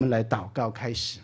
我们来祷告开始，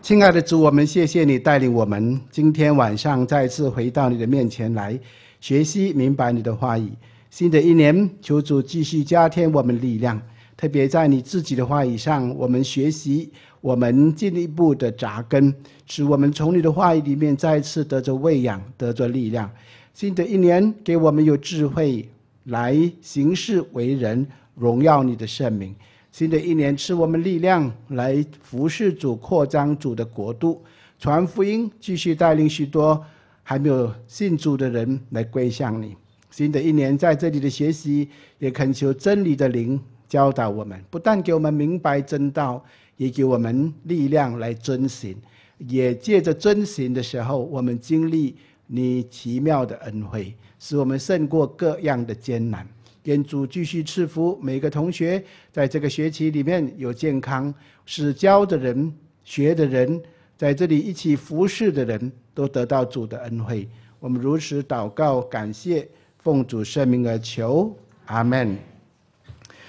亲爱的主，我们谢谢你带领我们今天晚上再次回到你的面前来学习明白你的话语。新的一年，求主继续加添我们力量，特别在你自己的话语上，我们学习，我们进一步的扎根，使我们从你的话语里面再次得着喂养，得着力量。新的一年，给我们有智慧来行事为人，荣耀你的圣名。新的一年，赐我们力量来服侍主、扩张主的国度、传福音，继续带领许多还没有信主的人来归向你。新的一年，在这里的学习，也恳求真理的灵教导我们，不但给我们明白真道，也给我们力量来遵行。也借着遵行的时候，我们经历你奇妙的恩惠，使我们胜过各样的艰难。愿主继续赐福每个同学，在这个学期里面有健康，使教的人、学的人，在这里一起服侍的人都得到主的恩惠。我们如此祷告，感谢奉主圣名而求，阿门。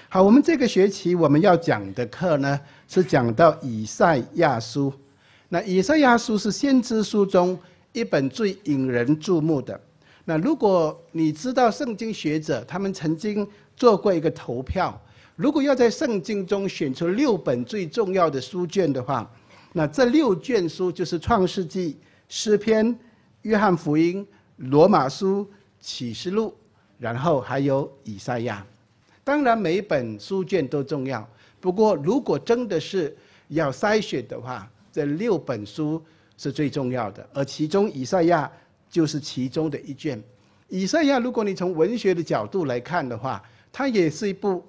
好，我们这个学期我们要讲的课呢，是讲到以赛亚书。那以赛亚书是先知书中一本最引人注目的。那如果你知道圣经学者他们曾经做过一个投票，如果要在圣经中选出六本最重要的书卷的话，那这六卷书就是创世纪、诗篇、约翰福音、罗马书、启示录，然后还有以赛亚。当然每一本书卷都重要，不过如果真的是要筛选的话，这六本书是最重要的，而其中以赛亚。就是其中的一卷，《以赛亚》。如果你从文学的角度来看的话，它也是一部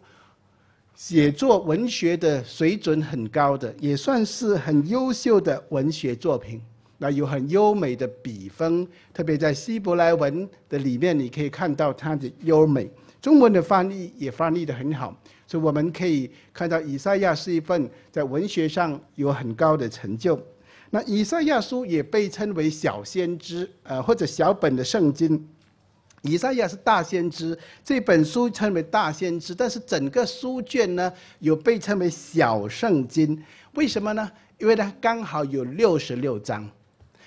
写作文学的水准很高的，也算是很优秀的文学作品。那有很优美的笔锋，特别在希伯来文的里面，你可以看到它的优美。中文的翻译也翻译的很好，所以我们可以看到《以赛亚》是一份在文学上有很高的成就。那以赛亚书也被称为小先知，呃，或者小本的圣经。以赛亚是大先知，这本书称为大先知，但是整个书卷呢，有被称为小圣经。为什么呢？因为它刚好有六十六章。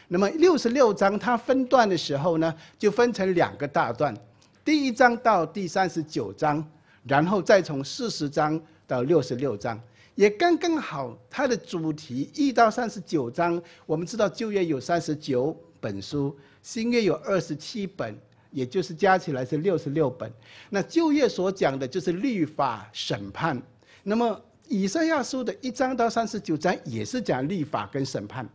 那么六十六章它分段的时候呢，就分成两个大段，第一章到第三十九章，然后再从四十章到六十六章。也刚刚好，它的主题一到三十九章，我们知道旧约有三十九本书，新约有二十七本，也就是加起来是六十六本。那旧约所讲的就是律法审判，那么以赛亚书的一章到三十九章也是讲律法跟审判，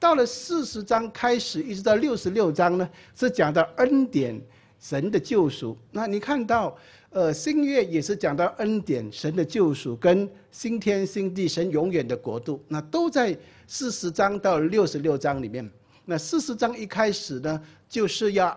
到了四十章开始一直到六十六章呢，是讲到恩典神的救赎。那你看到。呃，新月也是讲到恩典、神的救赎跟新天新地、神永远的国度，那都在四十章到六十六章里面。那四十章一开始呢，就是要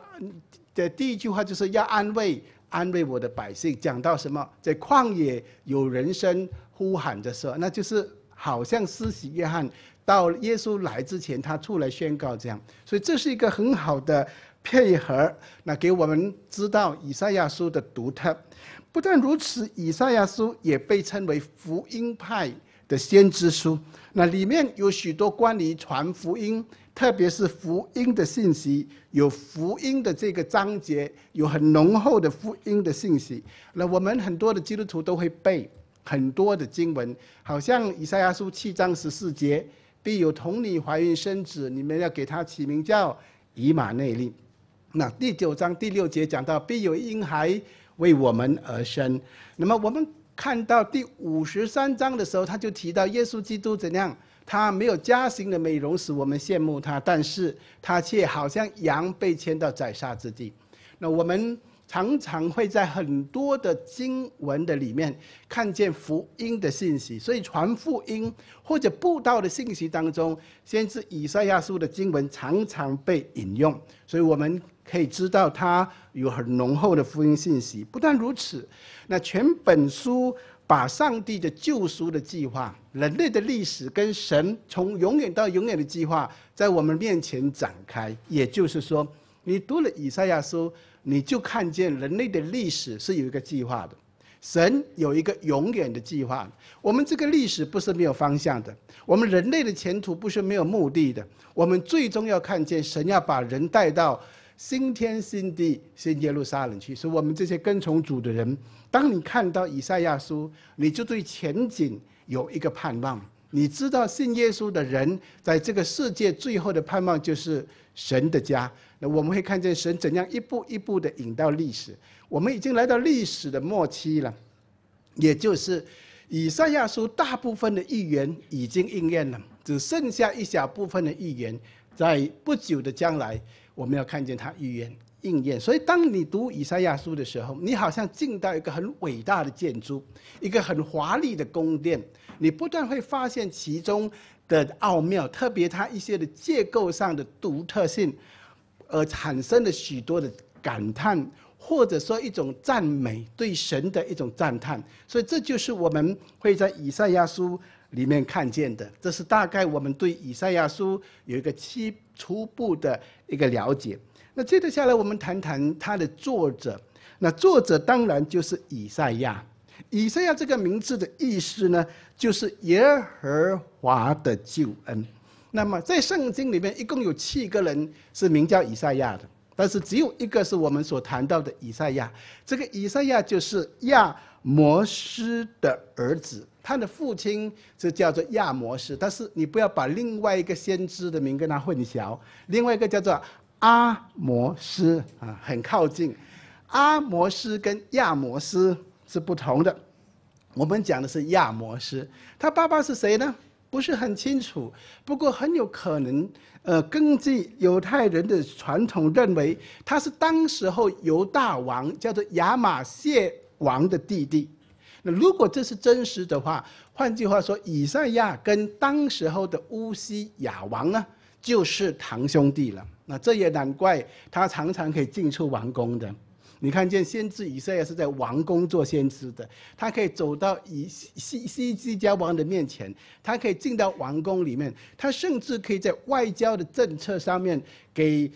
的第一句话就是要安慰、安慰我的百姓。讲到什么，在旷野有人声呼喊的时候，那就是好像施洗约翰到耶稣来之前，他出来宣告这样。所以这是一个很好的。配合那给我们知道以赛亚书的独特。不但如此，以赛亚书也被称为福音派的先知书。那里面有许多关于传福音，特别是福音的信息，有福音的这个章节，有很浓厚的福音的信息。那我们很多的基督徒都会背很多的经文，好像以赛亚书七章十四节，必有童女怀孕生子，你们要给他起名叫以马内利。那第九章第六节讲到必有婴孩为我们而生。那么我们看到第五十三章的时候，他就提到耶稣基督怎样，他没有家型的美容使我们羡慕他，但是他却好像羊被牵到宰杀之地。那我们。常常会在很多的经文的里面看见福音的信息，所以传福音或者布道的信息当中，先知以赛亚书的经文常常被引用，所以我们可以知道它有很浓厚的福音信息。不但如此，那全本书把上帝的救赎的计划、人类的历史跟神从永远到永远的计划，在我们面前展开。也就是说，你读了以赛亚书。你就看见人类的历史是有一个计划的，神有一个永远的计划。我们这个历史不是没有方向的，我们人类的前途不是没有目的的。我们最终要看见神要把人带到新天新地、新耶路撒冷去。所以，我们这些跟从主的人，当你看到以赛亚书，你就对前景有一个盼望。你知道信耶稣的人，在这个世界最后的盼望就是神的家。那我们会看见神怎样一步一步的引到历史。我们已经来到历史的末期了，也就是以赛亚书大部分的预言已经应验了，只剩下一小部分的预言，在不久的将来我们要看见它预言应验。所以，当你读以赛亚书的时候，你好像进到一个很伟大的建筑，一个很华丽的宫殿。你不断会发现其中的奥妙，特别它一些的结构上的独特性，而产生了许多的感叹，或者说一种赞美，对神的一种赞叹。所以这就是我们会在以赛亚书里面看见的。这是大概我们对以赛亚书有一个初初步的一个了解。那接着下来，我们谈谈它的作者。那作者当然就是以赛亚。以赛亚这个名字的意思呢，就是耶和华的救恩。那么在圣经里面，一共有七个人是名叫以赛亚的，但是只有一个是我们所谈到的以赛亚。这个以赛亚就是亚摩斯的儿子，他的父亲是叫做亚摩斯，但是你不要把另外一个先知的名跟他混淆。另外一个叫做阿摩斯啊，很靠近。阿摩斯跟亚摩斯。是不同的。我们讲的是亚摩斯，他爸爸是谁呢？不是很清楚。不过很有可能，呃，根据犹太人的传统认为，他是当时候犹大王叫做亚玛谢王的弟弟。那如果这是真实的话，换句话说，以赛亚跟当时候的乌西亚王呢，就是堂兄弟了。那这也难怪他常常可以进出王宫的。你看见先知以赛亚是在王宫做先知的，他可以走到以西西西家王的面前，他可以进到王宫里面，他甚至可以在外交的政策上面给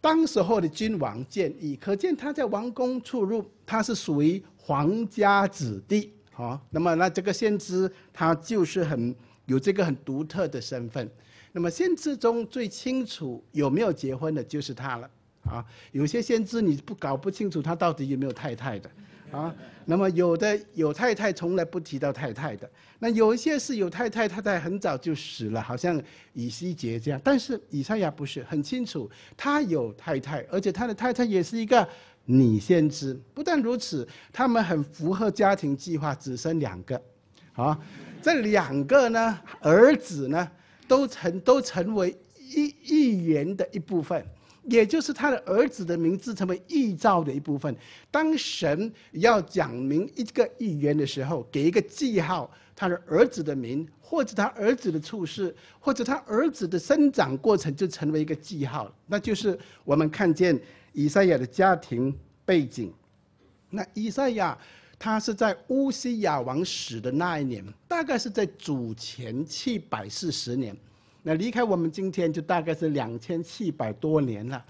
当时候的君王建议。可见他在王宫出入，他是属于皇家子弟。好，那么那这个先知他就是很有这个很独特的身份。那么先知中最清楚有没有结婚的，就是他了。啊，有些先知你不搞不清楚他到底有没有太太的，啊，那么有的有太太从来不提到太太的，那有一些是有太太，太太很早就死了，好像以西结这样，但是以赛亚不是很清楚，他有太太，而且他的太太也是一个女先知。不但如此，他们很符合家庭计划，只生两个，啊，这两个呢儿子呢都成都成为一一员的一部分。也就是他的儿子的名字成为预兆的一部分。当神要讲明一个预言的时候，给一个记号，他的儿子的名，或者他儿子的处事，或者他儿子的生长过程，就成为一个记号。那就是我们看见以赛亚的家庭背景。那以赛亚他是在乌西亚王死的那一年，大概是在主前七百四十年。那离开我们今天就大概是两千七百多年了。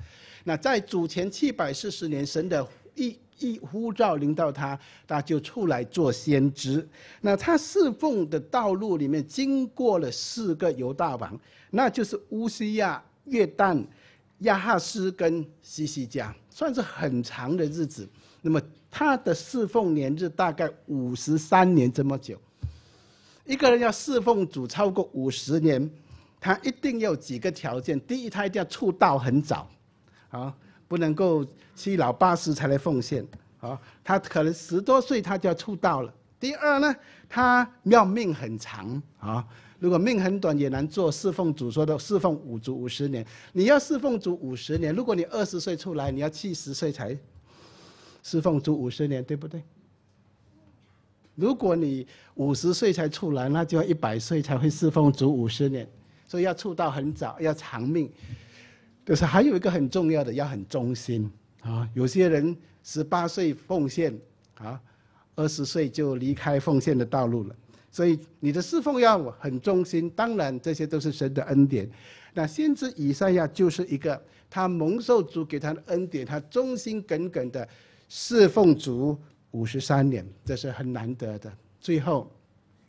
那在主前七百四十年，神的一一呼召临到他，他就出来做先知。那他侍奉的道路里面经过了四个犹大王，那就是乌西亚、约旦、亚哈斯跟西西家，算是很长的日子。那么他的侍奉年日大概五十三年这么久。一个人要侍奉主超过五十年。他一定要几个条件：第一，他一定要出道很早，啊，不能够七老八十才来奉献，啊，他可能十多岁他就要出道了。第二呢，他要命很长，啊，如果命很短也难做侍奉主，说的侍奉五足五十年，你要侍奉主五十年，如果你二十岁出来，你要七十岁才侍奉主五十年，对不对？如果你五十岁才出来，那就要一百岁才会侍奉主五十年。所以要出道很早，要长命，就是还有一个很重要的，要很忠心啊。有些人十八岁奉献啊，二十岁就离开奉献的道路了。所以你的侍奉要很忠心，当然这些都是神的恩典。那先知以赛亚就是一个，他蒙受主给他的恩典，他忠心耿耿的侍奉主五十三年，这是很难得的。最后，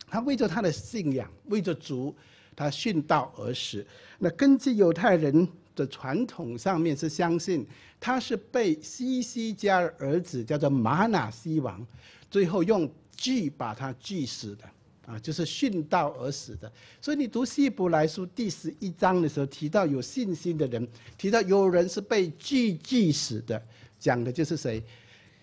他为着他的信仰，为着主，他殉道而死。那根据犹太人的传统上面是相信他是被西西家的儿子叫做马纳西王，最后用锯把他锯死的。啊，就是殉道而死的。所以你读希伯来书第十一章的时候，提到有信心的人，提到有人是被锯锯死的，讲的就是谁？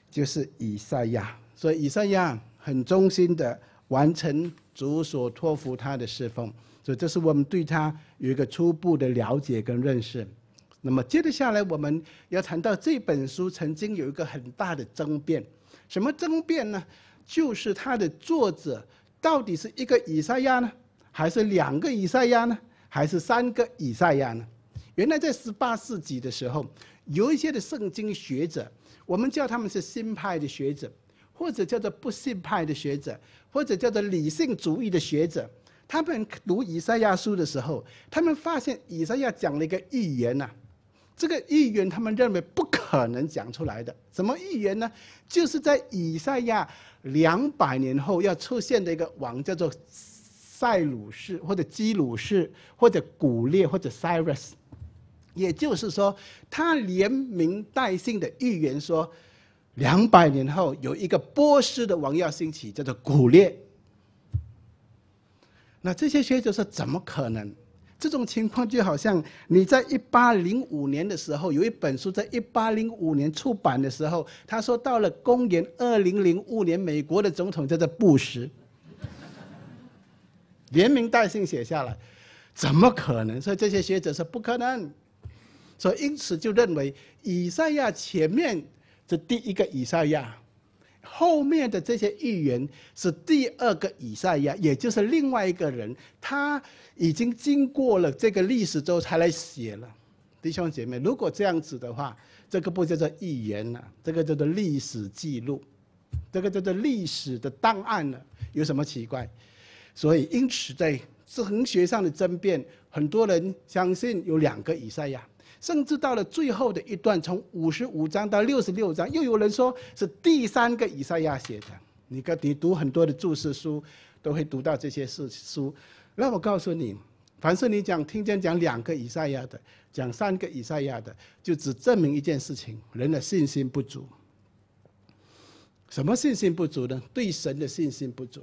就是以赛亚。所以以赛亚很忠心的完成主所托付他的侍奉。所以这是我们对他有一个初步的了解跟认识。那么接着下来，我们要谈到这本书曾经有一个很大的争辩。什么争辩呢？就是它的作者。到底是一个以赛亚呢，还是两个以赛亚呢，还是三个以赛亚呢？原来在十八世纪的时候，有一些的圣经学者，我们叫他们是新派的学者，或者叫做不信派的学者，或者叫做理性主义的学者。他们读以赛亚书的时候，他们发现以赛亚讲了一个预言呐，这个预言他们认为不可能讲出来的。什么预言呢？就是在以赛亚。两百年后要出现的一个王叫做塞鲁士，或者基鲁士，或者古列，或者 Cyrus，也就是说，他连名带姓的预言说，两百年后有一个波斯的王要兴起，叫做古列。那这些学者说，怎么可能？这种情况就好像你在一八零五年的时候，有一本书在一八零五年出版的时候，他说到了公元二零零五年，美国的总统叫做布什，连名带姓写下来，怎么可能？所以这些学者说不可能，所以因此就认为以赛亚前面这第一个以赛亚。后面的这些预言是第二个以赛亚，也就是另外一个人，他已经经过了这个历史之后才来写了。弟兄姐妹，如果这样子的话，这个不叫做预言了，这个叫做历史记录，这个叫做历史的档案了，有什么奇怪？所以因此在神学上的争辩，很多人相信有两个以赛亚。甚至到了最后的一段，从五十五章到六十六章，又有人说是第三个以赛亚写的。你看，你读很多的注释书，都会读到这些事书。那我告诉你，凡是你讲听见讲两个以赛亚的，讲三个以赛亚的，就只证明一件事情：人的信心不足。什么信心不足呢？对神的信心不足。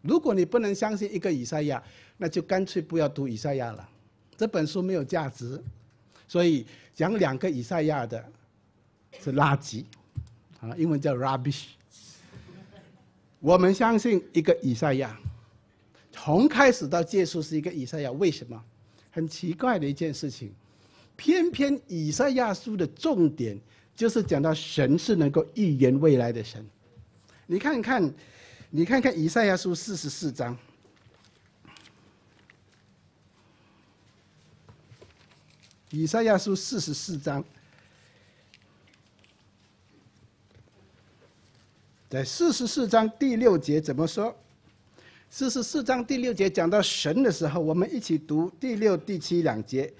如果你不能相信一个以赛亚，那就干脆不要读以赛亚了，这本书没有价值。所以讲两个以赛亚的是垃圾，啊，英文叫 rubbish。我们相信一个以赛亚，从开始到结束是一个以赛亚。为什么？很奇怪的一件事情，偏偏以赛亚书的重点就是讲到神是能够预言未来的神。你看看，你看看以赛亚书四十四章。以赛亚书四十四章，在四十四章第六节怎么说？四十四章第六节讲到神的时候，我们一起读第六、第七两节。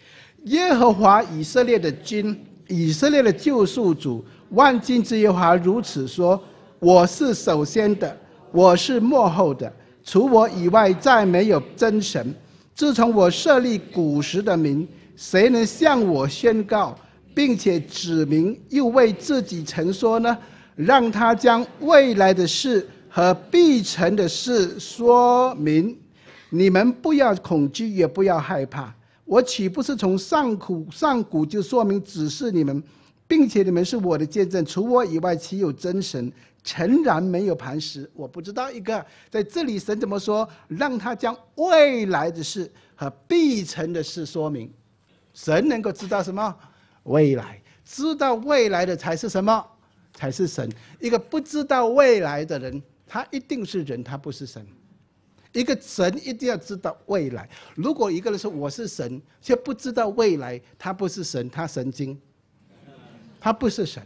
耶和华以色列的君，以色列的救赎主，万军之耶和华如此说：我是首先的，我是末后的，除我以外再没有真神。自从我设立古时的名。谁能向我宣告，并且指明又为自己陈说呢？让他将未来的事和必成的事说明。你们不要恐惧，也不要害怕。我岂不是从上古上古就说明指示你们，并且你们是我的见证。除我以外，岂有真神？诚然没有磐石。我不知道一个在这里，神怎么说？让他将未来的事和必成的事说明。神能够知道什么未来？知道未来的才是什么？才是神。一个不知道未来的人，他一定是人，他不是神。一个神一定要知道未来。如果一个人说我是神，却不知道未来，他不是神，他神经。他不是神。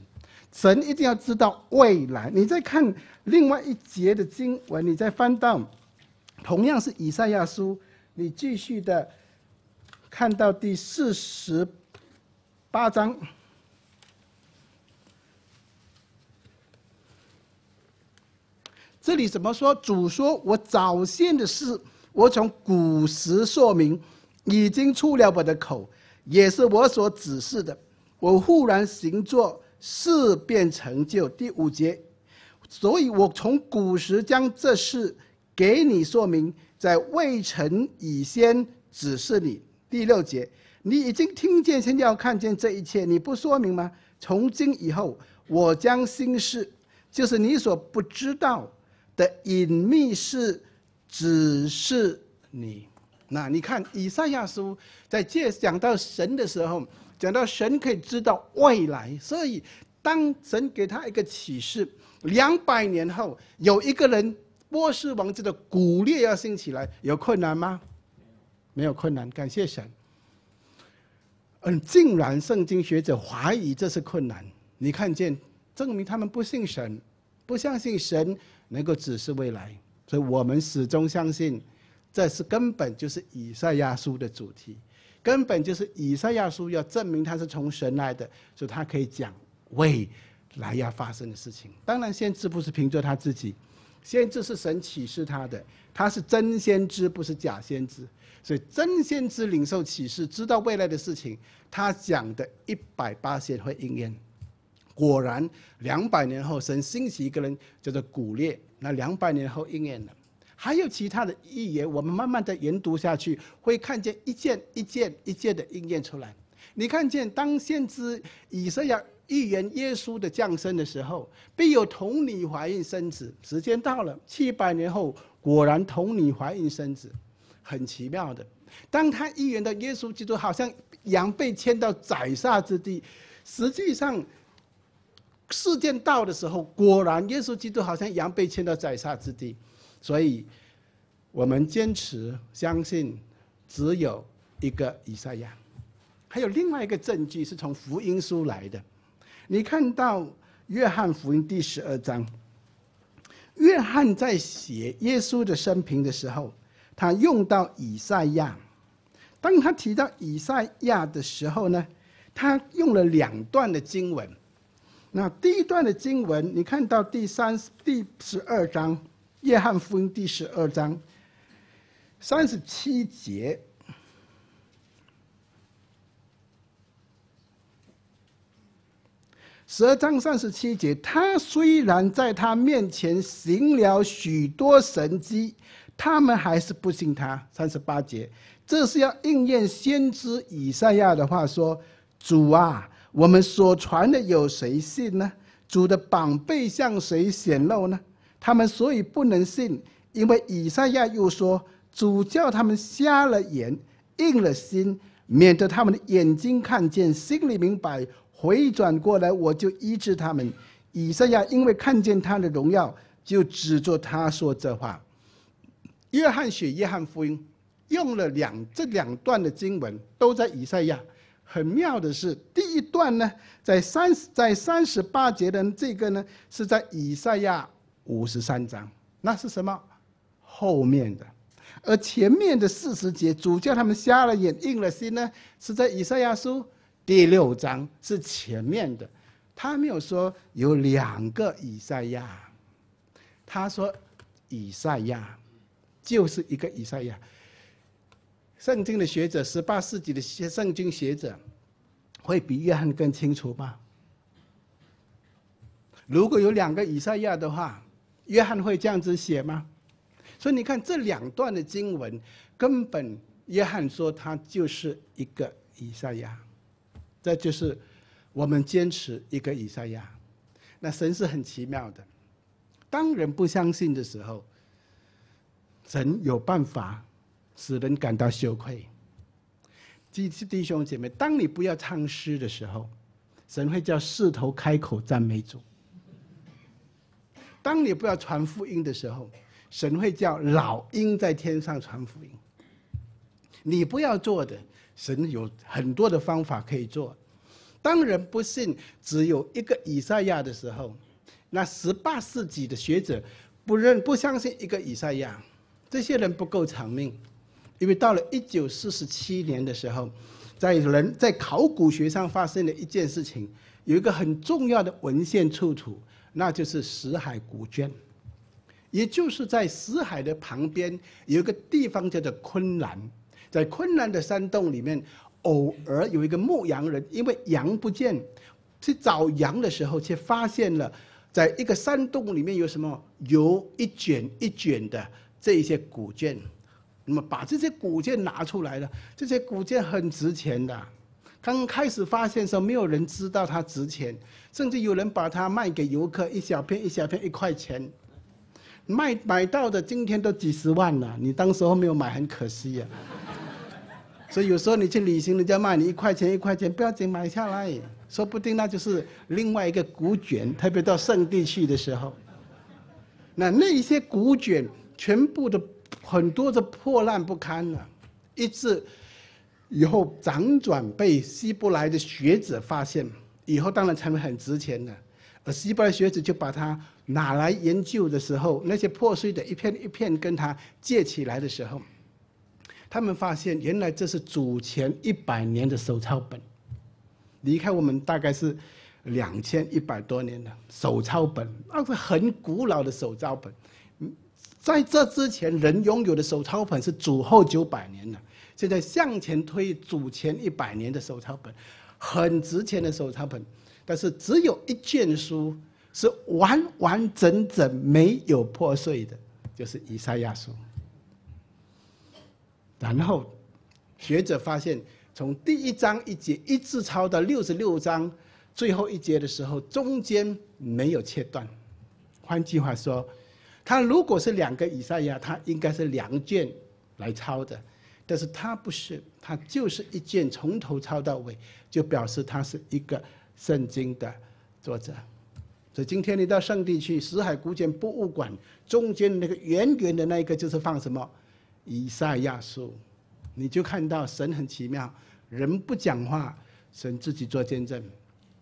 神一定要知道未来。你再看另外一节的经文，你再翻到，同样是以赛亚书，你继续的。看到第四十八章，这里怎么说？主说：“我早先的事，我从古时说明，已经出了我的口，也是我所指示的。我忽然行作，事变成就。”第五节，所以我从古时将这事给你说明，在未成以先指示你。第六节，你已经听见，现在要看见这一切，你不说明吗？从今以后，我将心事，就是你所不知道的隐秘事，指示你。那你看以赛亚书在介讲到神的时候，讲到神可以知道未来，所以当神给他一个启示，两百年后有一个人波斯王子的骨裂要兴起来，有困难吗？没有困难，感谢神。嗯，竟然圣经学者怀疑这是困难。你看见，证明他们不信神，不相信神能够指示未来。所以我们始终相信，这是根本就是以赛亚书的主题，根本就是以赛亚书要证明他是从神来的，所以他可以讲未来要发生的事情。当然，先知不是凭着他自己，先知是神启示他的，他是真先知，不是假先知。所以真先知领受启示，知道未来的事情，他讲的一百八千会应验。果然，两百年后神兴起一个人叫做古列，那两百年后应验了。还有其他的预言，我们慢慢的研读下去，会看见一件一件一件的应验出来。你看见当先知以色列预言耶稣的降生的时候，必有童女怀孕生子。时间到了，七百年后，果然童女怀孕生子。很奇妙的，当他预言的耶稣基督好像羊被牵到宰杀之地，实际上事件到的时候，果然耶稣基督好像羊被牵到宰杀之地，所以我们坚持相信只有一个以赛亚。还有另外一个证据是从福音书来的，你看到约翰福音第十二章，约翰在写耶稣的生平的时候。他用到以赛亚，当他提到以赛亚的时候呢，他用了两段的经文。那第一段的经文，你看到第三第十二章，约翰福音第十二章三十七节，十二章三十七节，他虽然在他面前行了许多神迹。他们还是不信他。三十八节，这是要应验先知以赛亚的话说：“主啊，我们所传的有谁信呢？主的宝贝向谁显露呢？他们所以不能信，因为以赛亚又说：主叫他们瞎了眼，硬了心，免得他们的眼睛看见，心里明白，回转过来，我就医治他们。以赛亚因为看见他的荣耀，就指着他说这话。”约翰写约翰福音，用了两这两段的经文都在以赛亚。很妙的是，第一段呢，在三在三十八节的这个呢，是在以赛亚五十三章，那是什么？后面的。而前面的四十节，主叫他们瞎了眼、硬了心呢，是在以赛亚书第六章，是前面的。他没有说有两个以赛亚，他说以赛亚。就是一个以赛亚。圣经的学者，十八世纪的圣经学者，会比约翰更清楚吗？如果有两个以赛亚的话，约翰会这样子写吗？所以你看这两段的经文，根本约翰说他就是一个以赛亚，这就是我们坚持一个以赛亚。那神是很奇妙的，当人不相信的时候。神有办法使人感到羞愧。弟弟兄姐妹，当你不要唱诗的时候，神会叫势头开口赞美主；当你不要传福音的时候，神会叫老鹰在天上传福音。你不要做的，神有很多的方法可以做。当人不信只有一个以赛亚的时候，那十八世纪的学者不认不相信一个以赛亚。这些人不够长命，因为到了一九四十七年的时候，在人在考古学上发生了一件事情，有一个很重要的文献出土，那就是死海古卷。也就是在死海的旁边有一个地方叫做昆兰，在昆兰的山洞里面，偶尔有一个牧羊人，因为羊不见，去找羊的时候，却发现了在一个山洞里面有什么，有一卷一卷的这一些古卷，那么把这些古卷拿出来了，这些古卷很值钱的。刚开始发现时候，没有人知道它值钱，甚至有人把它卖给游客，一小片一小片一块钱，卖买到的今天都几十万了。你当时候没有买，很可惜呀。所以有时候你去旅行，人家卖你一块钱一块钱，不要紧，买下来，说不定那就是另外一个古卷。特别到圣地去的时候，那那一些古卷全部的很多的破烂不堪了，一直。以后辗转被希伯来的学者发现，以后当然成为很值钱的。而希伯来学者就把它拿来研究的时候，那些破碎的一片一片跟他借起来的时候，他们发现原来这是祖前一百年的手抄本，离开我们大概是两千一百多年的手抄本，那是很古老的手抄本。在这之前，人拥有的手抄本是祖后九百年的。现在向前推祖前一百年的手抄本，很值钱的手抄本，但是只有一卷书是完完整整没有破碎的，就是以赛亚书。然后学者发现，从第一章一节一直抄到六十六章最后一节的时候，中间没有切断。换句话说，他如果是两个以赛亚，他应该是两卷来抄的。但是他不是，他就是一卷从头抄到尾，就表示他是一个圣经的作者。所以今天你到圣地去，死海古卷博物馆中间那个圆圆的那一个，就是放什么以赛亚书，你就看到神很奇妙，人不讲话，神自己做见证。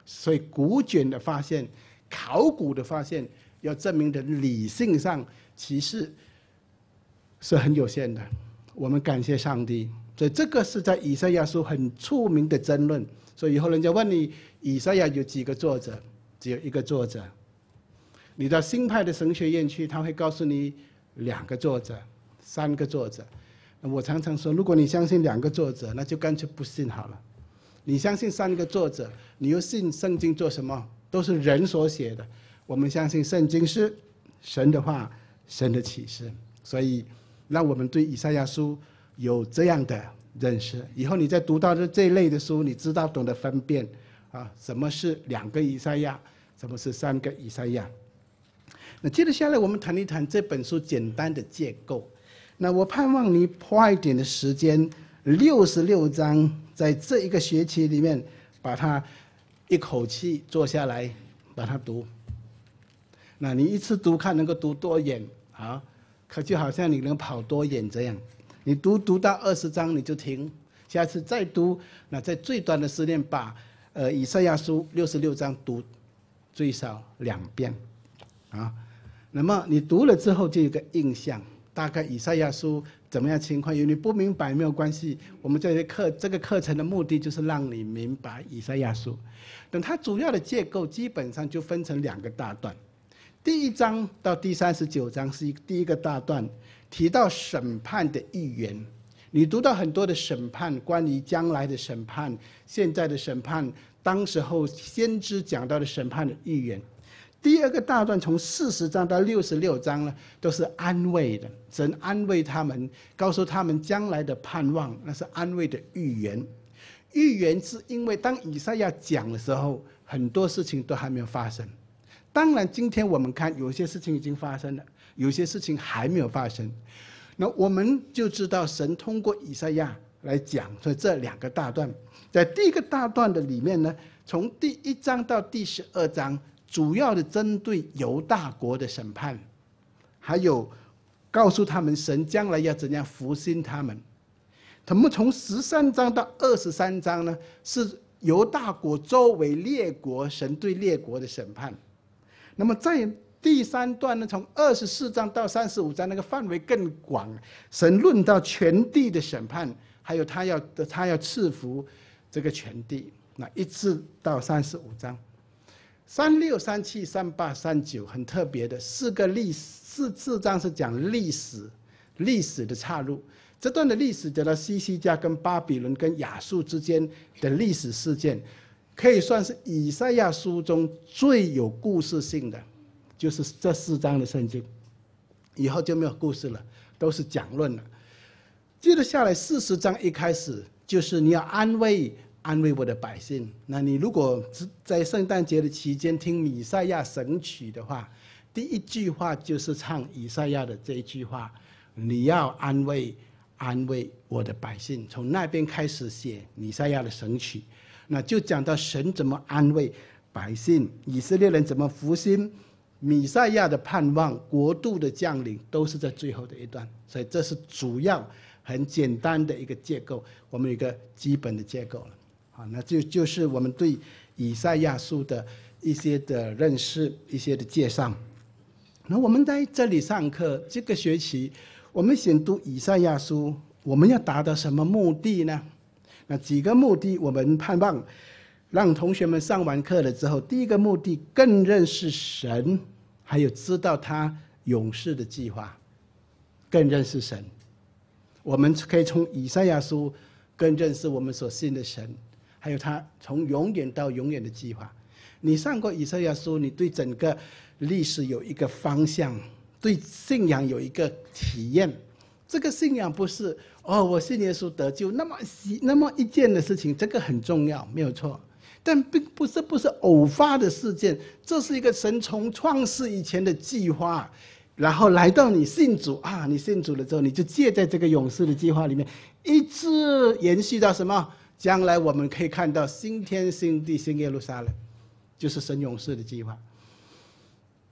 所以古卷的发现、考古的发现，要证明的理性上其实是很有限的。我们感谢上帝，所以这个是在以赛亚书很出名的争论。所以以后人家问你，以赛亚有几个作者？只有一个作者。你到新派的神学院去，他会告诉你两个作者、三个作者。我常常说，如果你相信两个作者，那就干脆不信好了。你相信三个作者，你又信圣经做什么？都是人所写的。我们相信圣经是神的话，神的启示。所以。让我们对以赛亚书有这样的认识，以后你再读到这这一类的书，你知道懂得分辨啊，什么是两个以赛亚，什么是三个以赛亚。那接着下来，我们谈一谈这本书简单的结构。那我盼望你花一点的时间，六十六章，在这一个学期里面，把它一口气做下来把它读。那你一次读看能够读多远啊？可就好像你能跑多远这样，你读读到二十章你就停，下次再读，那在最短的时间把，呃以赛亚书六十六章读最少两遍，啊，那么你读了之后就有个印象，大概以赛亚书怎么样情况？有你不明白没有关系，我们这些课这个课程的目的就是让你明白以赛亚书，等它主要的结构基本上就分成两个大段。第一章到第三十九章是一第一个大段，提到审判的预言。你读到很多的审判，关于将来的审判、现在的审判、当时候先知讲到的审判的预言。第二个大段从四十章到六十六章呢，都是安慰的，神安慰他们，告诉他们将来的盼望，那是安慰的预言。预言是因为当以赛亚讲的时候，很多事情都还没有发生。当然，今天我们看有些事情已经发生了，有些事情还没有发生。那我们就知道神通过以赛亚来讲，所以这两个大段，在第一个大段的里面呢，从第一章到第十二章，主要的针对犹大国的审判，还有告诉他们神将来要怎样复兴他们。他们从十三章到二十三章呢，是犹大国周围列国神对列国的审判。那么在第三段呢，从二十四章到三十五章，那个范围更广，神论到全地的审判，还有他要他要赐福这个全地，那一直到三十五章，三六、三七、三八、三九，很特别的四个历四四章是讲历史，历史的岔路。这段的历史讲到西西家跟巴比伦跟亚述之间的历史事件，可以算是以赛亚书中最有故事性的，就是这四章的圣经。以后就没有故事了，都是讲论了。接着下来四十章一开始就是你要安慰。安慰我的百姓。那你如果在圣诞节的期间听米赛亚神曲的话，第一句话就是唱以赛亚的这一句话：你要安慰安慰我的百姓。从那边开始写米赛亚的神曲，那就讲到神怎么安慰百姓，以色列人怎么复兴，米赛亚的盼望，国度的降临，都是在最后的一段。所以这是主要很简单的一个结构，我们有一个基本的结构了。啊，那就就是我们对以赛亚书的一些的认识，一些的介绍。那我们在这里上课，这个学期我们先读以赛亚书，我们要达到什么目的呢？那几个目的，我们盼望让同学们上完课了之后，第一个目的更认识神，还有知道他勇士的计划，更认识神。我们可以从以赛亚书更认识我们所信的神。还有他从永远到永远的计划，你上过以赛亚书，你对整个历史有一个方向，对信仰有一个体验。这个信仰不是哦，我信耶稣得救那么那么一件的事情，这个很重要，没有错。但并不是不是偶发的事件，这是一个神从创世以前的计划，然后来到你信主啊，你信主了之后，你就借在这个勇士的计划里面，一直延续到什么？将来我们可以看到新天新地新耶路撒冷，就是神勇士的计划。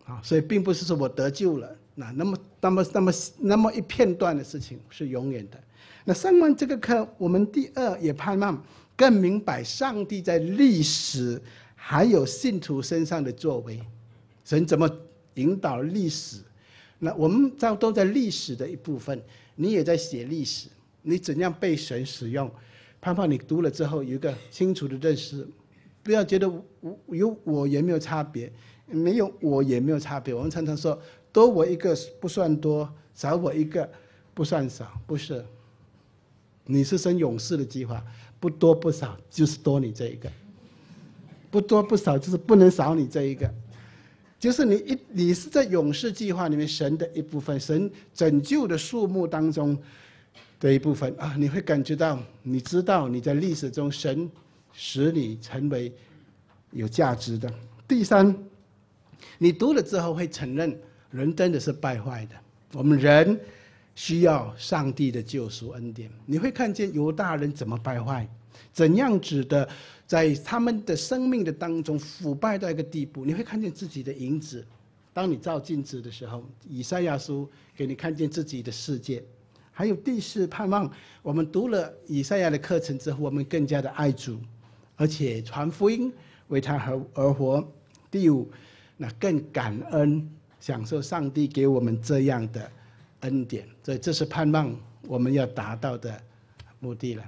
啊，所以并不是说我得救了，那那么那么那么那么一片段的事情是永远的。那上完这个课，我们第二也盼望更明白上帝在历史还有信徒身上的作为，神怎么引导历史。那我们在都在历史的一部分，你也在写历史，你怎样被神使用？盼盼你读了之后有一个清楚的认识，不要觉得有我也没有差别，没有我也没有差别。我们常常说多我一个不算多，少我一个不算少，不是。你是生勇士的计划，不多不少就是多你这一个，不多不少就是不能少你这一个，就是你一你是在勇士计划里面神的一部分，神拯救的数目当中。的一部分啊，你会感觉到，你知道你在历史中神使你成为有价值的。第三，你读了之后会承认人真的是败坏的，我们人需要上帝的救赎恩典。你会看见犹大人怎么败坏，怎样子的在他们的生命的当中腐败到一个地步。你会看见自己的影子，当你照镜子的时候，以赛亚书给你看见自己的世界。还有第四，盼望我们读了以赛亚的课程之后，我们更加的爱主，而且传福音，为他而而活。第五，那更感恩，享受上帝给我们这样的恩典。所以这是盼望我们要达到的目的了。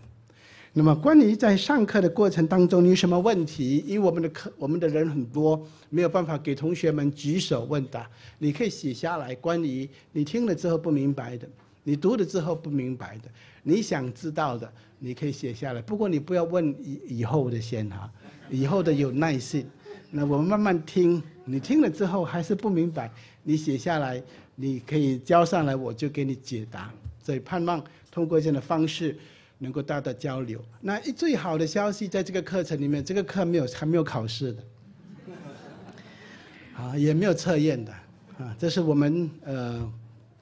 那么，关于在上课的过程当中，你有什么问题？因为我们的课，我们的人很多，没有办法给同学们举手问答。你可以写下来，关于你听了之后不明白的。你读了之后不明白的，你想知道的，你可以写下来。不过你不要问以以后的先哈，以后的有耐心。那我们慢慢听，你听了之后还是不明白，你写下来，你可以交上来，我就给你解答。所以盼望通过这样的方式，能够大大交流。那最好的消息，在这个课程里面，这个课没有还没有考试的，啊，也没有测验的，啊，这是我们呃。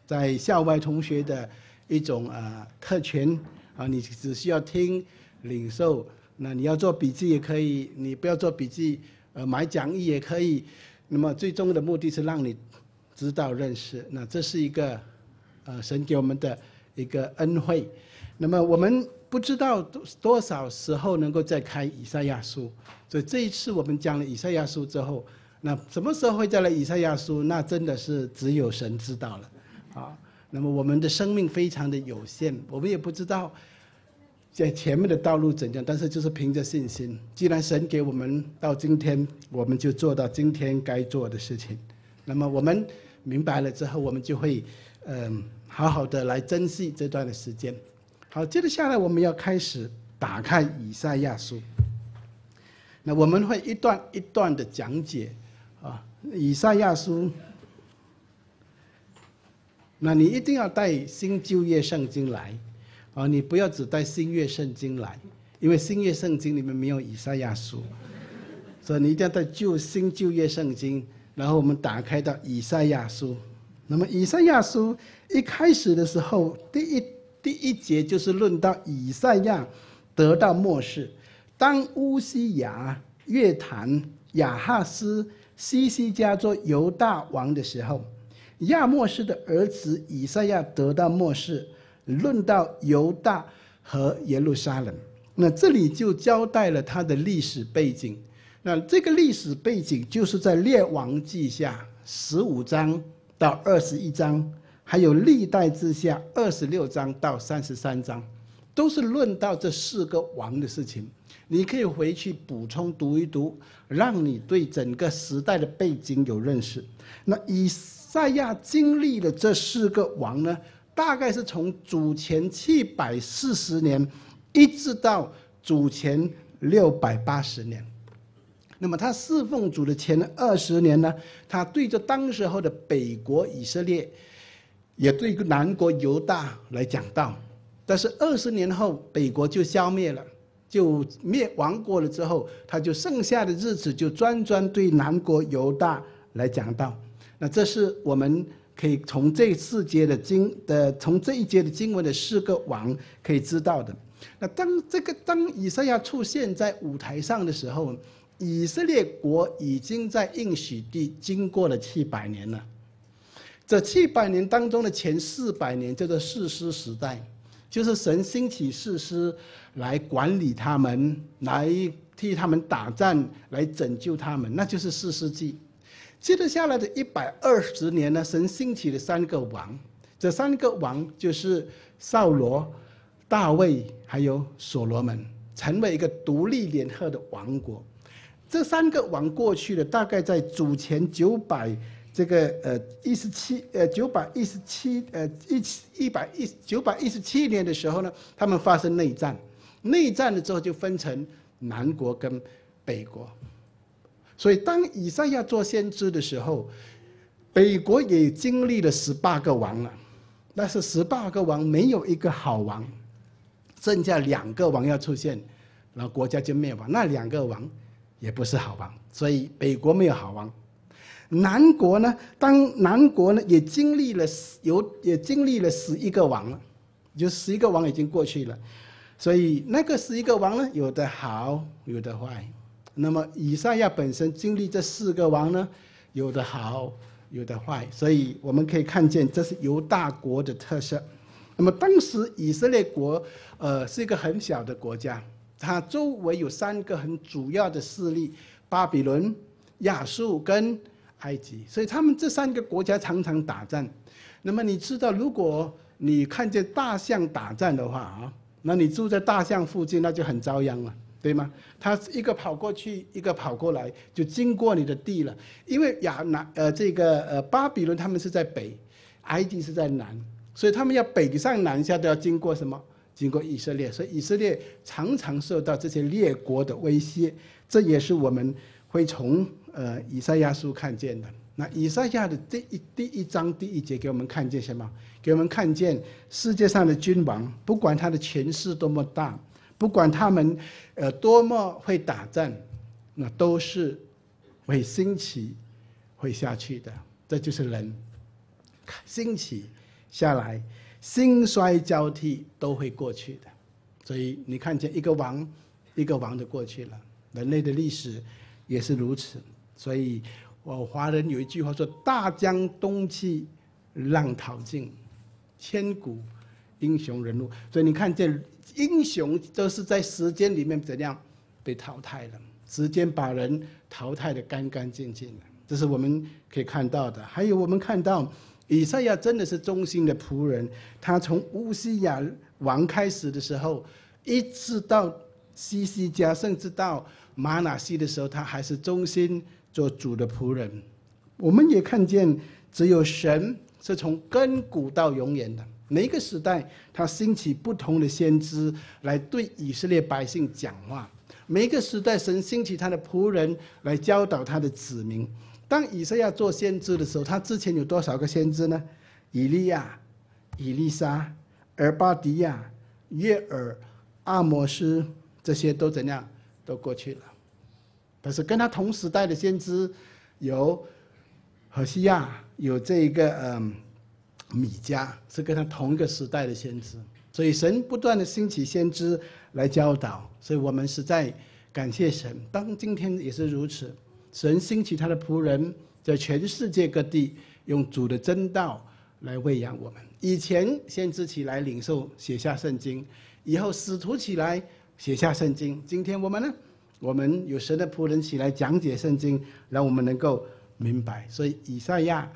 在校外同学的一种啊特权啊，你只需要听领受，那你要做笔记也可以，你不要做笔记，呃买讲义也可以。那么最终的目的是让你知道认识，那这是一个呃神给我们的一个恩惠。那么我们不知道多多少时候能够再开以赛亚书，所以这一次我们讲了以赛亚书之后，那什么时候会再来以赛亚书？那真的是只有神知道了。啊，那么我们的生命非常的有限，我们也不知道在前面的道路怎样，但是就是凭着信心。既然神给我们到今天，我们就做到今天该做的事情。那么我们明白了之后，我们就会嗯好好的来珍惜这段的时间。好，接着下来我们要开始打开以赛亚书。那我们会一段一段的讲解啊，以赛亚书。那你一定要带新旧约圣经来，啊，你不要只带新约圣经来，因为新约圣经里面没有以赛亚书，所以你一定要带旧新旧约圣经，然后我们打开到以赛亚书。那么以赛亚书一开始的时候，第一第一节就是论到以赛亚得到末世，当乌西雅、乐坛、亚哈斯、西西家做犹大王的时候。亚莫斯的儿子以赛亚得到末世，论到犹大和耶路撒冷，那这里就交代了他的历史背景。那这个历史背景就是在列王记下十五章到二十一章，还有历代之下二十六章到三十三章，都是论到这四个王的事情。你可以回去补充读一读，让你对整个时代的背景有认识。那以。赛亚经历了这四个王呢，大概是从主前七百四十年，一直到主前六百八十年。那么他侍奉主的前二十年呢，他对着当时候的北国以色列，也对南国犹大来讲道。但是二十年后，北国就消灭了，就灭亡过了之后，他就剩下的日子就专专对南国犹大来讲道。那这是我们可以从这四节的经的，从这一节的经文的四个王可以知道的。那当这个当以赛亚出现在舞台上的时候，以色列国已经在应许地经过了七百年了。这七百年当中的前四百年叫做士师时代，就是神兴起士师来管理他们，来替他们打仗，来拯救他们，那就是士师纪。接着下来的一百二十年呢，神兴起了三个王，这三个王就是扫罗、大卫还有所罗门，成为一个独立联合的王国。这三个王过去了，大概在主前九百这个呃一十七呃九百一十七呃一一百一九百一十七年的时候呢，他们发生内战，内战了之后就分成南国跟北国。所以，当以赛亚做先知的时候，北国也经历了十八个王了，但是十八个王没有一个好王，剩下两个王要出现，然后国家就灭亡。那两个王也不是好王，所以北国没有好王。南国呢，当南国呢也经历了有也经历了十一个王了，就十一个王已经过去了，所以那个十一个王呢，有的好，有的坏。那么以赛亚本身经历这四个王呢，有的好，有的坏，所以我们可以看见这是犹大国的特色。那么当时以色列国，呃，是一个很小的国家，它周围有三个很主要的势力：巴比伦、亚述跟埃及。所以他们这三个国家常常打仗。那么你知道，如果你看见大象打仗的话啊，那你住在大象附近，那就很遭殃了。对吗？他一个跑过去，一个跑过来，就经过你的地了。因为亚南呃，这个呃，巴比伦他们是在北，埃及是在南，所以他们要北上南下都要经过什么？经过以色列，所以以色列常常受到这些列国的威胁。这也是我们会从呃以赛亚书看见的。那以赛亚的第一第一章第一节给我们看见什么？给我们看见世界上的君王，不管他的权势多么大。不管他们，呃，多么会打仗，那都是会兴起，会下去的。这就是人兴起下来，兴衰交替都会过去的。所以你看见一个王，一个王的过去了。人类的历史也是如此。所以我华人有一句话说：“大江东去，浪淘尽，千古英雄人物。”所以你看见。英雄都是在时间里面怎样被淘汰了？时间把人淘汰的干干净净的，这是我们可以看到的。还有我们看到以赛亚真的是忠心的仆人，他从乌西亚王开始的时候，一直到西西家，甚至到马拿西的时候，他还是忠心做主的仆人。我们也看见，只有神是从亘古到永远的。每一个时代，他兴起不同的先知来对以色列百姓讲话。每一个时代，神兴起他的仆人来教导他的子民。当以赛亚做先知的时候，他之前有多少个先知呢？以利亚、以利沙、尔巴迪亚、约尔、阿摩斯，这些都怎样？都过去了。但是跟他同时代的先知有何西亚，有这一个嗯米迦，是跟他同一个时代的先知。所以神不断的兴起先知来教导，所以我们实在感谢神。当今天也是如此，神兴起他的仆人，在全世界各地用主的真道来喂养我们。以前先知起来领受写下圣经，以后使徒起来写下圣经。今天我们呢，我们有神的仆人起来讲解圣经，让我们能够明白。所以以赛亚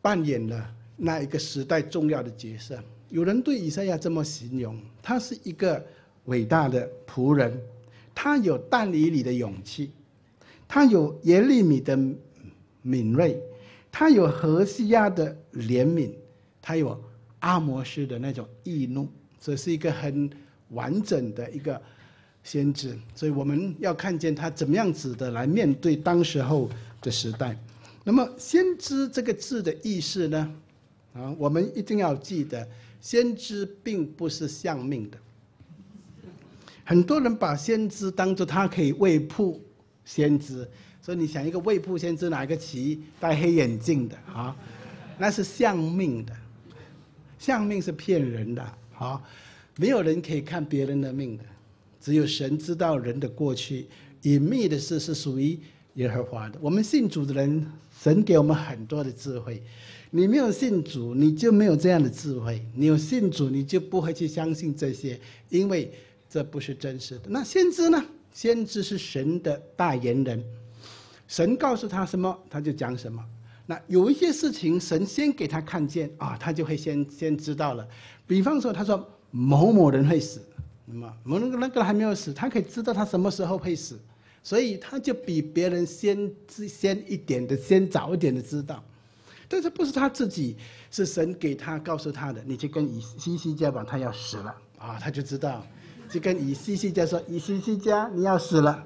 扮演了那一个时代重要的角色。有人对以赛亚这么形容：他是一个伟大的仆人，他有但以理的勇气，他有耶利米的敏锐，他有何西亚的怜悯，他有阿摩斯的那种易怒，这是一个很完整的一个先知。所以我们要看见他怎么样子的来面对当时候的时代。那么“先知”这个字的意思呢？啊，我们一定要记得。先知并不是相命的，很多人把先知当做他可以位铺先知，所以你想一个未卜先知哪一个旗戴黑眼镜的啊？那是相命的，相命是骗人的啊！没有人可以看别人的命的，只有神知道人的过去，隐秘的事是属于耶和华的。我们信主的人，神给我们很多的智慧。你没有信主，你就没有这样的智慧；你有信主，你就不会去相信这些，因为这不是真实的。那先知呢？先知是神的代言人，神告诉他什么，他就讲什么。那有一些事情，神先给他看见啊，他就会先先知道了。比方说，他说某某人会死，那么某那个那个还没有死，他可以知道他什么时候会死，所以他就比别人先知先一点的，先早一点的知道。但是不是他自己，是神给他告诉他的。你去跟以西西家讲，他要死了啊，他就知道，就跟以西西家说：“以西西家，你要死了，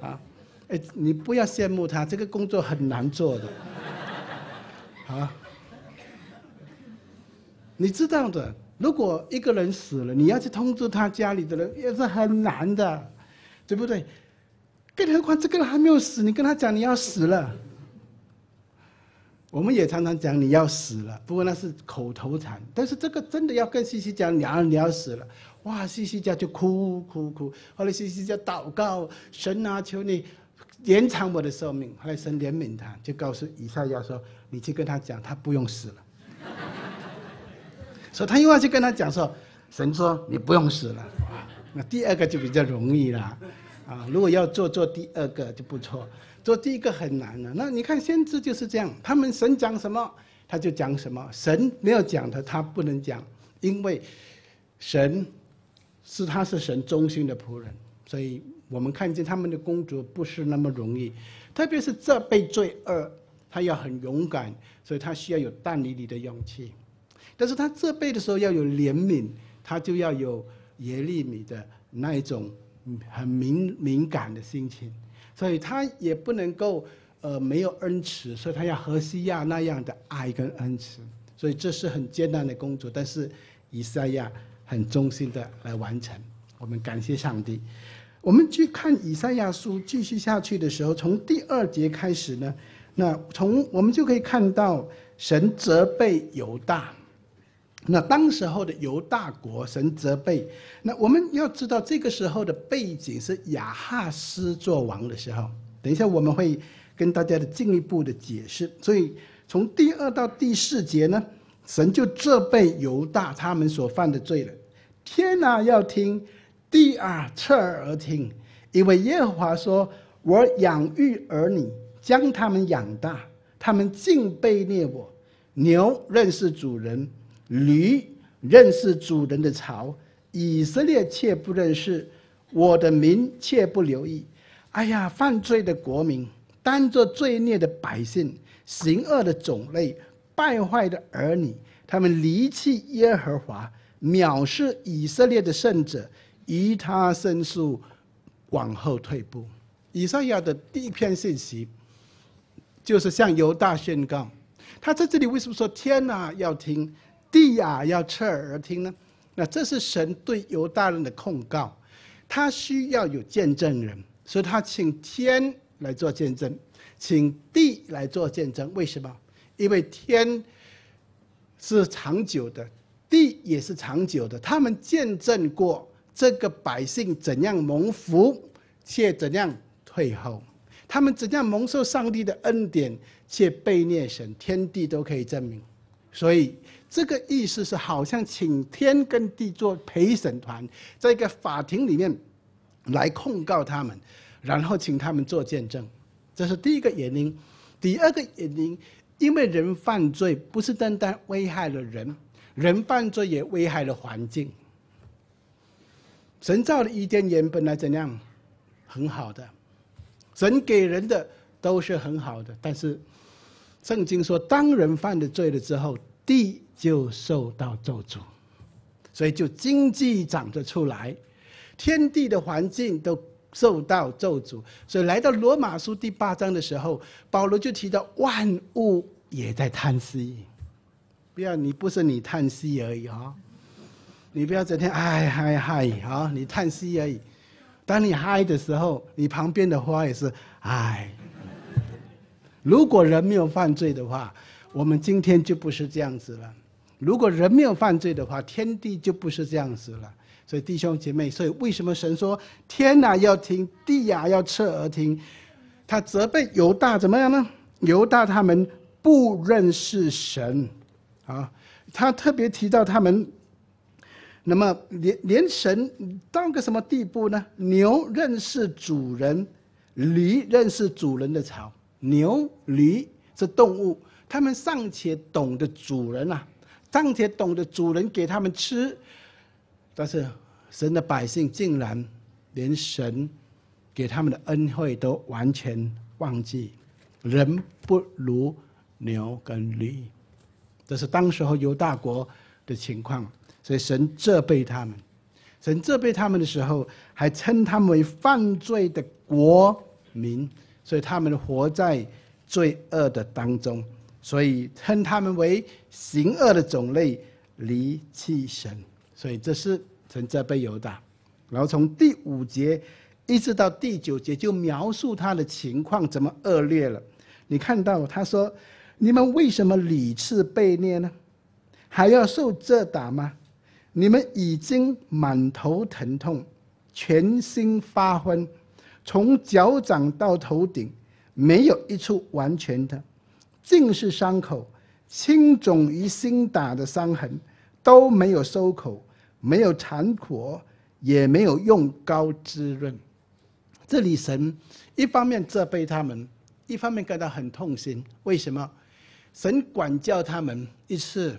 啊，哎，你不要羡慕他，这个工作很难做的，啊，你知道的。如果一个人死了，你要去通知他家里的人，也是很难的，对不对？更何况这个人还没有死，你跟他讲你要死了。”我们也常常讲你要死了，不过那是口头禅。但是这个真的要跟西西讲，你要你要死了，哇！西西家就哭哭哭。后来西西家祷告，神啊，求你延长我的寿命。后来神怜悯他，就告诉以赛亚说：“你去跟他讲，他不用死了。”所以他又要去跟他讲说：“神说你不用死了。”那第二个就比较容易了啊！如果要做做第二个就不错。做第一个很难的，那你看先知就是这样，他们神讲什么他就讲什么，神没有讲的他不能讲，因为神是他是神中心的仆人，所以我们看见他们的工作不是那么容易，特别是这辈罪恶，他要很勇敢，所以他需要有淡离离的勇气，但是他这辈的时候要有怜悯，他就要有耶利米的那一种很敏敏感的心情。所以他也不能够，呃，没有恩慈，所以他要何西亚那样的爱跟恩慈，所以这是很艰难的工作，但是以赛亚很忠心的来完成。我们感谢上帝。我们去看以赛亚书继续下去的时候，从第二节开始呢，那从我们就可以看到神责备犹大。那当时候的犹大国，神责备。那我们要知道，这个时候的背景是亚哈斯做王的时候。等一下我们会跟大家的进一步的解释。所以从第二到第四节呢，神就责备犹大他们所犯的罪了。天啊，要听；地啊，侧耳而听。因为耶和华说：“我养育儿女，将他们养大，他们竟背逆我。牛认识主人。”驴认识主人的槽，以色列却不认识，我的民却不留意。哎呀，犯罪的国民，当作罪孽的百姓，行恶的种类，败坏的儿女，他们离弃耶和华，藐视以色列的圣者，以他申诉，往后退步。以赛亚的第一篇信息，就是向犹大宣告。他在这里为什么说天呐要听，地呀要侧耳听呢？那这是神对犹大人的控告，他需要有见证人。所以他请天来做见证，请地来做见证。为什么？因为天是长久的，地也是长久的。他们见证过这个百姓怎样蒙福，却怎样退后；他们怎样蒙受上帝的恩典，却被虐神，天地都可以证明。所以这个意思是，好像请天跟地做陪审团，在一个法庭里面来控告他们。然后请他们做见证，这是第一个原因。第二个原因，因为人犯罪不是单单危害了人，人犯罪也危害了环境。神造的伊甸园本来怎样，很好的，神给人的都是很好的。但是圣经说，当人犯了罪了之后，地就受到咒诅，所以就经济长得出来，天地的环境都。受到咒诅，所以来到罗马书第八章的时候，保罗就提到万物也在叹息。不要你不是你叹息而已啊，你不要整天唉嗨嗨啊，你叹息而已。当你嗨的时候，你旁边的花也是唉。如果人没有犯罪的话，我们今天就不是这样子了。如果人没有犯罪的话，天地就不是这样子了。所以弟兄姐妹，所以为什么神说天呐要听，地呀要侧耳听？他责备犹大怎么样呢？犹大他们不认识神，啊，他特别提到他们，那么连连神到个什么地步呢？牛认识主人，驴认识主人的草。牛、驴是动物，他们尚且懂得主人啊，尚且懂得主人给他们吃。但是神的百姓竟然连神给他们的恩惠都完全忘记，人不如牛跟驴，这是当时候犹大国的情况。所以神责备他们，神责备他们的时候，还称他们为犯罪的国民，所以他们活在罪恶的当中，所以称他们为行恶的种类，离弃神。所以这是。神责备犹大，然后从第五节一直到第九节，就描述他的情况怎么恶劣了。你看到他说：“你们为什么屡次被虐呢？还要受这打吗？你们已经满头疼痛，全身发昏，从脚掌到头顶，没有一处完全的，尽是伤口，青肿于心打的伤痕，都没有收口。”没有残火，也没有用膏滋润。这里神一方面责备他们，一方面感到很痛心。为什么？神管教他们一次、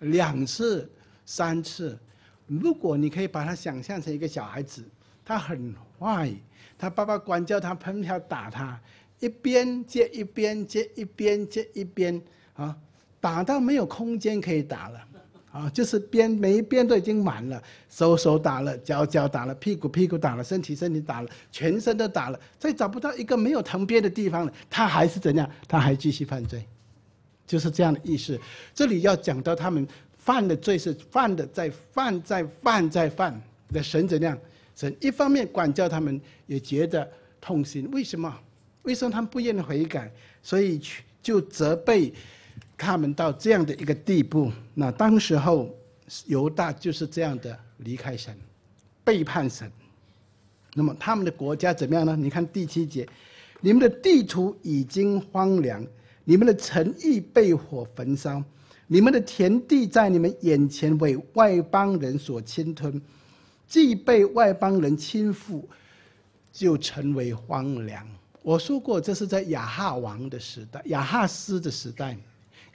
两次、三次。如果你可以把他想象成一个小孩子，他很坏，他爸爸管教他，喷条打他，一边接一边接一边接一边啊，打到没有空间可以打了。啊，就是边每一边都已经满了，手手打了，脚脚打了，屁股屁股打了，身体身体打了，全身都打了，再找不到一个没有疼边的地方了，他还是怎样？他还继续犯罪，就是这样的意思。这里要讲到他们犯的罪是犯的在犯在犯在犯的神怎样？神一方面管教他们，也觉得痛心。为什么？为什么他们不愿意悔改？所以就责备。他们到这样的一个地步，那当时候犹大就是这样的离开神，背叛神。那么他们的国家怎么样呢？你看第七节，你们的地图已经荒凉，你们的诚意被火焚烧，你们的田地在你们眼前为外邦人所侵吞，既被外邦人侵覆，就成为荒凉。我说过，这是在亚哈王的时代，亚哈斯的时代。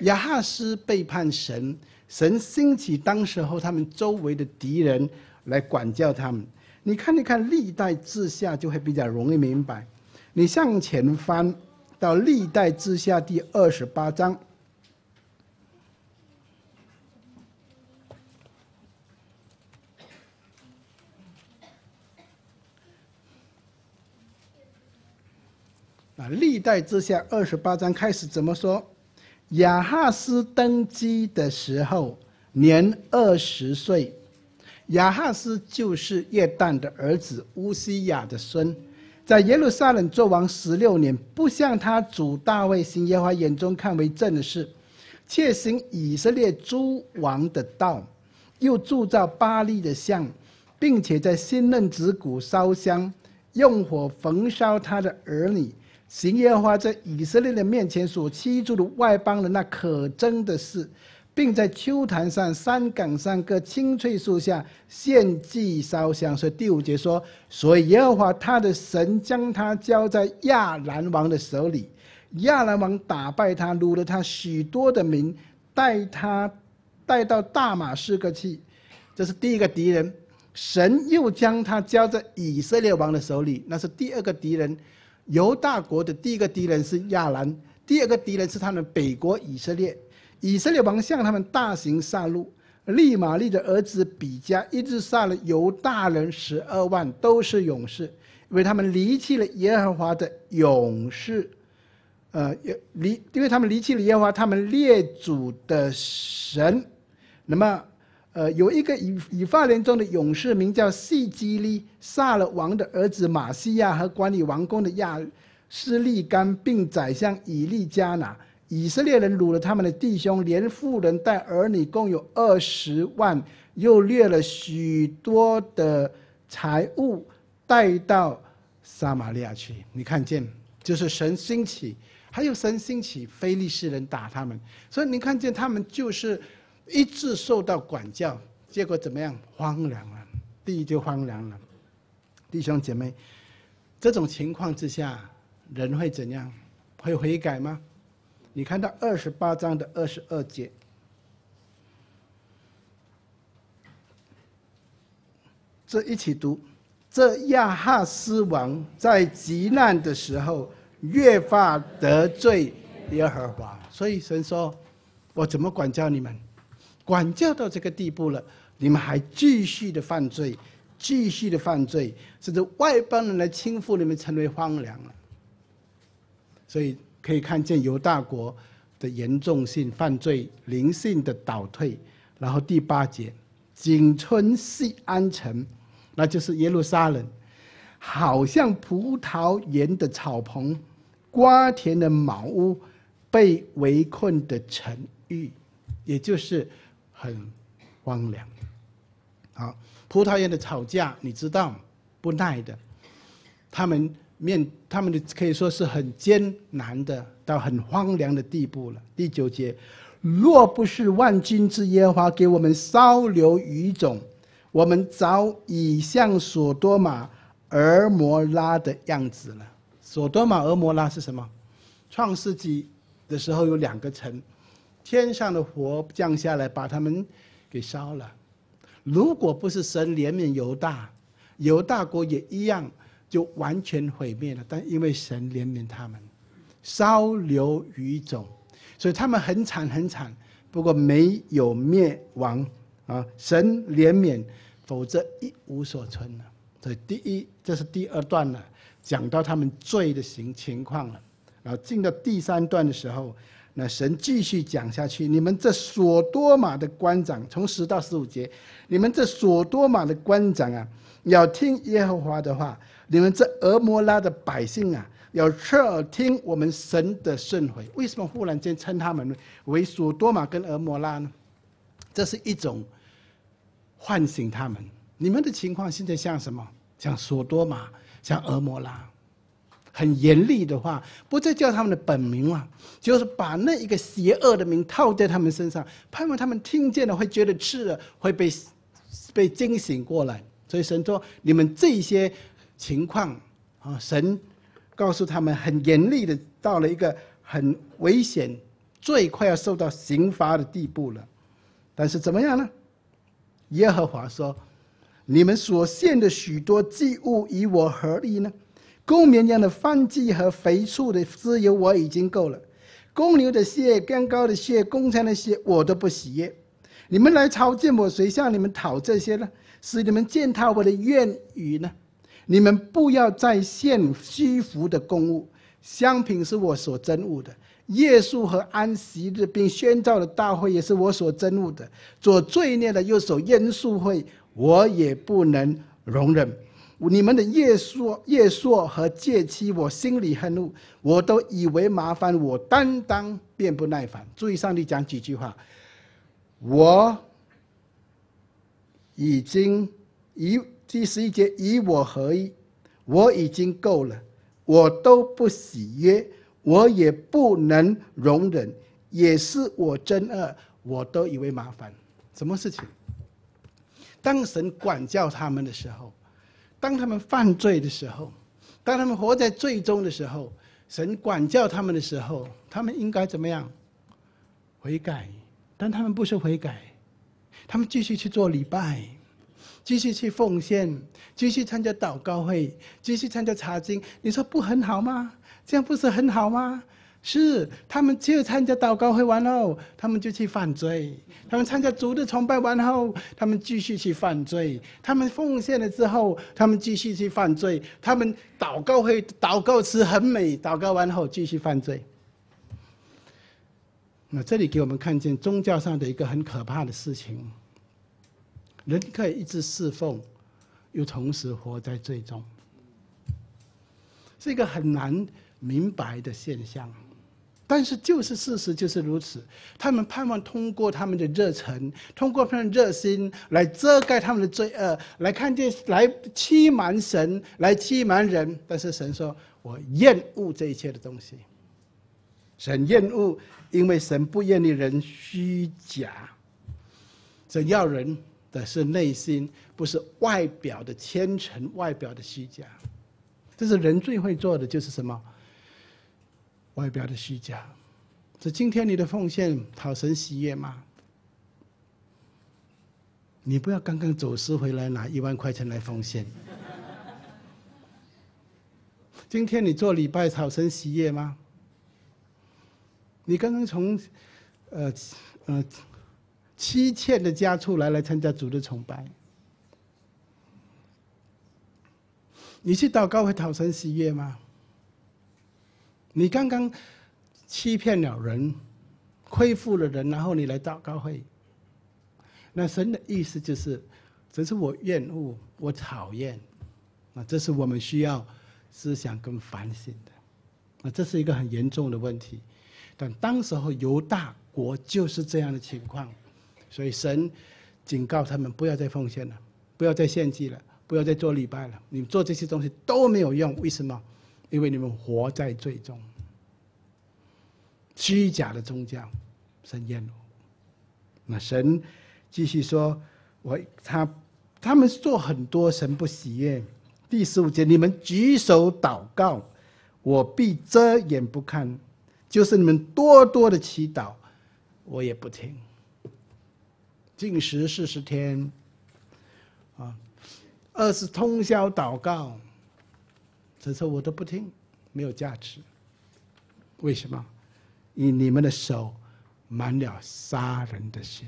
亚哈斯背叛神，神兴起当时候他们周围的敌人来管教他们。你看，你看历代志下就会比较容易明白。你向前翻到历代志下第二十八章。啊，历代之下二十八章开始怎么说？亚哈斯登基的时候年二十岁，亚哈斯就是叶旦的儿子乌西亚的孙，在耶路撒冷做王十六年，不像他主大卫行耶和华眼中看为正的事，窃行以色列诸王的道，又铸造巴利的像，并且在新嫩子谷烧香，用火焚烧他的儿女。行耶和华在以色列人面前所欺住的外邦人那可憎的事，并在秋坛上、山岗上各青翠树下献祭烧香。所以第五节说：所以耶和华他的神将他交在亚兰王的手里，亚兰王打败他，掳了他许多的民，带他带到大马士革去。这是第一个敌人。神又将他交在以色列王的手里，那是第二个敌人。犹大国的第一个敌人是亚兰，第二个敌人是他们北国以色列。以色列王向他们大行杀戮，利玛利的儿子比加一直杀了犹大人十二万，都是勇士，因为他们离弃了耶和华的勇士，呃，离，因为他们离弃了耶和华他们列祖的神，那么。呃，有一个以以法莲中的勇士，名叫细基利，杀了王的儿子马西亚和管理王宫的亚斯利干，并宰相以利加拿。以色列人掳了他们的弟兄，连妇人带儿女共有二十万，又掠了许多的财物，带到撒玛利亚去。你看见，就是神兴起，还有神兴起，非利士人打他们，所以你看见他们就是。一直受到管教，结果怎么样？荒凉了，地就荒凉了。弟兄姐妹，这种情况之下，人会怎样？会悔改吗？你看到二十八章的二十二节，这一起读：这亚哈斯王在极难的时候，越发得罪耶和华，所以神说：“我怎么管教你们？”管教到这个地步了，你们还继续的犯罪，继续的犯罪，甚至外邦人来侵附你们，成为荒凉了。所以可以看见犹大国的严重性，犯罪灵性的倒退。然后第八节，仅存西安城，那就是耶路撒冷，好像葡萄园的草棚，瓜田的茅屋，被围困的城域，也就是。很荒凉，好，葡萄园的吵架，你知道不耐的，他们面他们的可以说是很艰难的，到很荒凉的地步了。第九节，若不是万军之耶和华给我们稍留余种，我们早已像索多玛、俄摩拉的样子了。索多玛、俄摩拉是什么？创世纪的时候有两个城。天上的火降下来，把他们给烧了。如果不是神怜悯犹大，犹大国也一样就完全毁灭了。但因为神怜悯他们，稍留余种，所以他们很惨很惨。不过没有灭亡啊，神怜悯，否则一无所存了。所以第一，这是第二段了，讲到他们罪的情情况了。然后进到第三段的时候。那神继续讲下去，你们这所多玛的官长，从十到十五节，你们这所多玛的官长啊，要听耶和华的话；你们这俄摩拉的百姓啊，要侧耳听我们神的圣回。为什么忽然间称他们为所多玛跟俄摩拉呢？这是一种唤醒他们。你们的情况现在像什么？像所多玛，像俄摩拉。很严厉的话，不再叫他们的本名了，就是把那一个邪恶的名套在他们身上，盼望他们听见了会觉得刺了，会被被惊醒过来。所以神说：你们这些情况啊，神告诉他们很严厉的，到了一个很危险、最快要受到刑罚的地步了。但是怎么样呢？耶和华说：你们所献的许多祭物与我何利呢？公绵羊的番祭和肥畜的脂油我已经够了，公牛的血、干高的血、公山的血我都不喜悦。你们来朝见我，谁向你们讨这些呢？使你们践踏我的愿语呢？你们不要再献虚浮的公物，香品是我所憎恶的。耶稣和安息日并宣召的大会也是我所憎恶的。做罪孽的又守耶稣会。我也不能容忍你们的夜朔、夜朔和戒期，我心里恨怒，我都以为麻烦，我担当便不耐烦。注意，上帝讲几句话，我已经以第十一节以我何意，我已经够了，我都不喜悦，我也不能容忍，也是我真恶，我都以为麻烦。什么事情？当神管教他们的时候，当他们犯罪的时候，当他们活在罪中的时候，神管教他们的时候，他们应该怎么样？悔改。但他们不是悔改，他们继续去做礼拜，继续去奉献，继续参加祷告会，继续参加查经。你说不很好吗？这样不是很好吗？是，他们就参加祷告会完后，他们就去犯罪；他们参加主的崇拜完后，他们继续去犯罪；他们奉献了之后，他们继续去犯罪；他们祷告会祷告词很美，祷告完后继续犯罪。那这里给我们看见宗教上的一个很可怕的事情：人可以一直侍奉，又同时活在罪中，是一个很难明白的现象。但是就是事实就是如此，他们盼望通过他们的热忱，通过他们的热心来遮盖他们的罪恶，来看见来欺瞒神，来欺瞒人。但是神说：“我厌恶这一切的东西。”神厌恶，因为神不愿意人虚假。神要人是内心，不是外表的虔诚，外表的虚假。这是人最会做的，就是什么？外表的虚假，这今天你的奉献讨神喜悦吗？你不要刚刚走失回来拿一万块钱来奉献。今天你做礼拜讨神喜悦吗？你刚刚从呃呃妻妾的家出来来参加主的崇拜，你去祷告会讨神喜悦吗？你刚刚欺骗了人，亏负了人，然后你来祷告会。那神的意思就是，这是我厌恶，我讨厌。啊这是我们需要思想跟反省的。啊这是一个很严重的问题。但当时候犹大国就是这样的情况，所以神警告他们不要再奉献了，不要再献祭了，不要再做礼拜了。你们做这些东西都没有用，为什么？因为你们活在最中，虚假的宗教，神厌恶。那神继续说：“我他他们做很多神不喜悦。”第十五节，你们举手祷告，我必遮眼不看；就是你们多多的祈祷，我也不听。禁食四十天，啊，二是通宵祷告。这时候我都不听，没有价值。为什么？以你们的手满了杀人的血，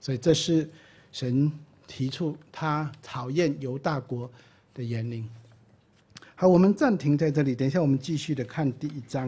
所以这是神提出他讨厌犹大国的原因。好，我们暂停在这里，等一下我们继续的看第一章。